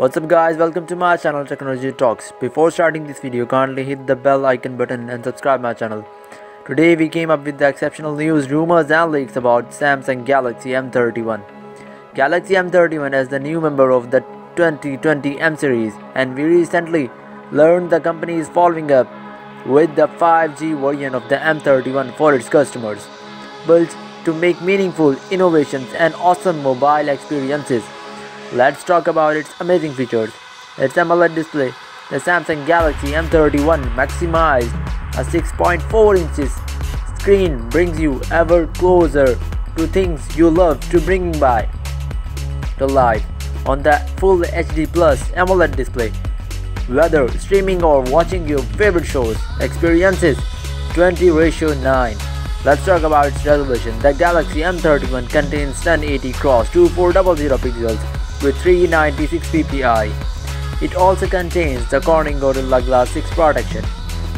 What's up guys, welcome to my channel Technology Talks. Before starting this video, kindly hit the bell icon button and subscribe my channel. Today we came up with the exceptional news, rumors and leaks about Samsung Galaxy M31. Galaxy M31 is the new member of the 2020 M series and we recently learned the company is following up with the 5G version of the M31 for its customers. Built to make meaningful innovations and awesome mobile experiences. Let's talk about its amazing features. Its AMOLED display, the Samsung Galaxy M31 maximized a 6.4 inches screen brings you ever closer to things you love to bring by to life on the full HD plus AMOLED display. Whether streaming or watching your favorite shows, experiences 20 ratio 9. Let's talk about its resolution. The Galaxy M31 contains 1080 x 2400 pixels with 396 ppi. It also contains the Corning Gorilla Glass 6 protection.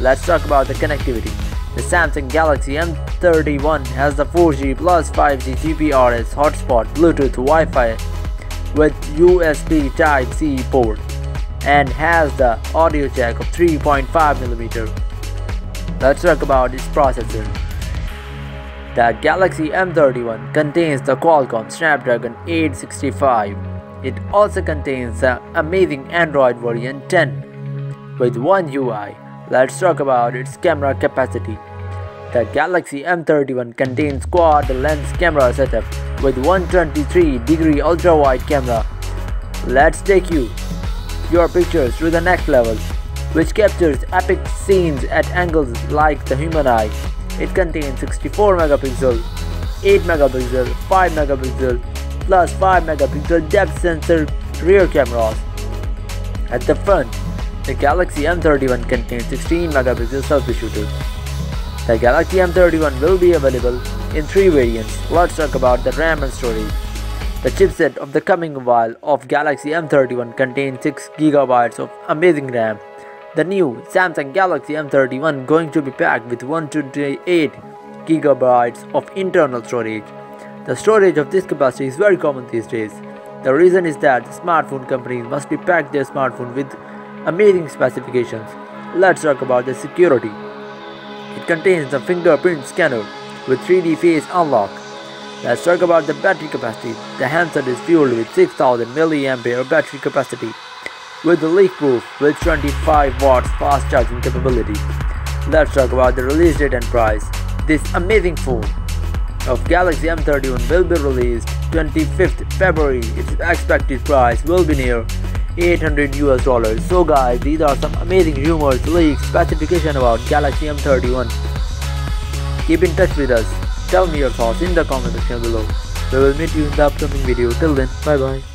Let's talk about the connectivity. The Samsung Galaxy M31 has the 4G plus 5G GPRS hotspot Bluetooth Wi-Fi with USB Type-C port and has the audio jack of 3.5mm. Let's talk about its processor. The Galaxy M31 contains the Qualcomm Snapdragon 865 it also contains the amazing Android version 10 with One UI. Let's talk about its camera capacity. The Galaxy M31 contains quad lens camera setup with 123 degree ultra wide camera. Let's take you your pictures to the next level, which captures epic scenes at angles like the human eye. It contains 64 megapixel, 8 megapixel, 5 megapixel, plus 5 megapixel depth sensor rear cameras. At the front, the Galaxy M31 contains 16 megapixel selfie shooter. The Galaxy M31 will be available in three variants. Let's talk about the RAM and storage. The chipset of the coming mobile of Galaxy M31 contains 6GB of amazing RAM. The new Samsung Galaxy M31 going to be packed with 128GB of internal storage. The storage of this capacity is very common these days. The reason is that smartphone companies must be packed their smartphone with amazing specifications. Let's talk about the security. It contains a fingerprint scanner with 3D face unlock. Let's talk about the battery capacity. The handset is fueled with 6000 mAh battery capacity with the leak proof with 25 watts fast charging capability. Let's talk about the release date and price. This amazing phone of Galaxy M31 will be released 25th February. Its expected price will be near 800 US dollars. So guys, these are some amazing rumors, leaks, specification about Galaxy M31. Keep in touch with us. Tell me your thoughts in the comment section below. We will meet you in the upcoming video. Till then, bye bye.